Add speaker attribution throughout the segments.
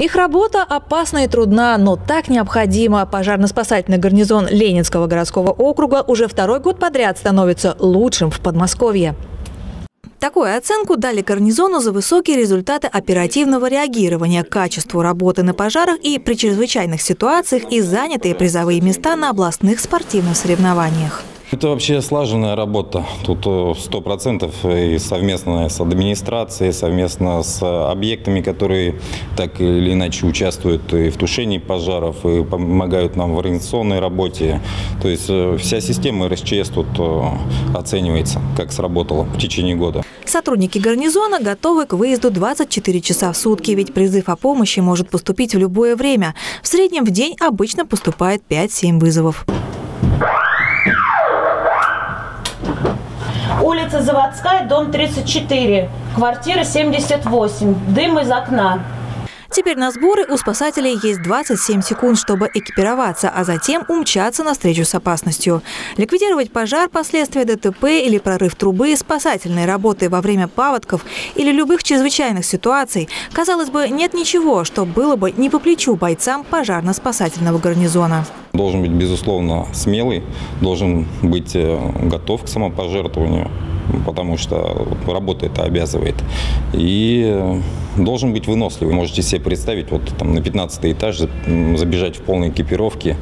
Speaker 1: Их работа опасна и трудна, но так необходима. Пожарно-спасательный гарнизон Ленинского городского округа уже второй год подряд становится лучшим в Подмосковье. Такую оценку дали гарнизону за высокие результаты оперативного реагирования, качеству работы на пожарах и при чрезвычайных ситуациях и занятые призовые места на областных спортивных соревнованиях.
Speaker 2: Это вообще слаженная работа. Тут э, сто процентов и совместно с администрацией, совместно с объектами, которые так или иначе участвуют и в тушении пожаров, и помогают нам в организационной работе. То есть э, вся система РСЧС тут э, оценивается, как сработала в течение года.
Speaker 1: Сотрудники гарнизона готовы к выезду 24 часа в сутки, ведь призыв о помощи может поступить в любое время. В среднем в день обычно поступает 5-7 вызовов.
Speaker 3: Улица Заводская, дом 34, квартира 78, дым из окна.
Speaker 1: Теперь на сборы у спасателей есть 27 секунд, чтобы экипироваться, а затем умчаться навстречу с опасностью. Ликвидировать пожар, последствия ДТП или прорыв трубы, спасательной работы во время паводков или любых чрезвычайных ситуаций, казалось бы, нет ничего, что было бы не по плечу бойцам пожарно-спасательного гарнизона.
Speaker 2: Должен быть, безусловно, смелый, должен быть э, готов к самопожертвованию потому что работа это обязывает. И э, должен быть выносливый. Можете себе представить, вот там на 15 этаж забежать в полной экипировке,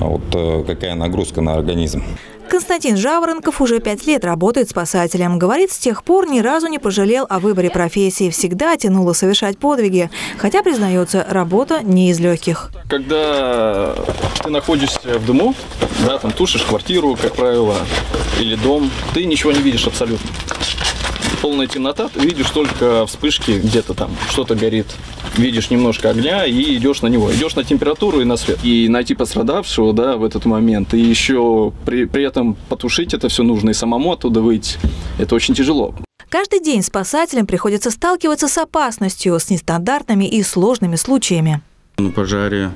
Speaker 2: а вот э, какая нагрузка на организм.
Speaker 1: Константин Жаворонков уже пять лет работает спасателем. Говорит, с тех пор ни разу не пожалел о выборе профессии. Всегда тянуло совершать подвиги. Хотя, признается, работа не из легких.
Speaker 4: Когда ты находишься в дыму, да, там тушишь квартиру, как правило, или дом, ты ничего не видишь абсолютно полная темнота, ты видишь только вспышки, где-то там что-то горит. Видишь немножко огня и идешь на него. Идешь на температуру и на свет. И найти пострадавшего, да, в этот момент. И еще при, при этом потушить это все нужно и самому оттуда выйти. Это очень тяжело.
Speaker 1: Каждый день спасателям приходится сталкиваться с опасностью, с нестандартными и сложными случаями.
Speaker 5: На пожаре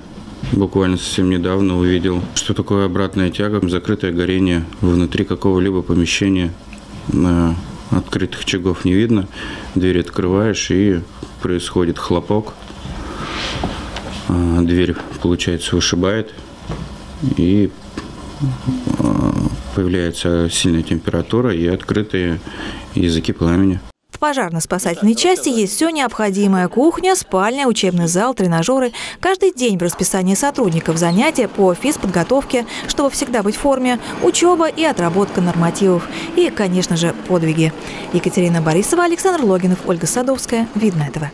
Speaker 5: буквально совсем недавно увидел, что такое обратная тяга, закрытое горение внутри какого-либо помещения открытых очагов не видно. Дверь открываешь и происходит хлопок. А, дверь, получается, вышибает и а, появляется сильная температура и открытые языки пламени.
Speaker 1: В пожарно-спасательной части есть все необходимое – кухня, спальня, учебный зал, тренажеры. Каждый день в расписании сотрудников занятия по физподготовке, чтобы всегда быть в форме, учеба и отработка нормативов и, конечно же, подвиги. Екатерина Борисова, Александр Логинов, Ольга Садовская. Видно этого.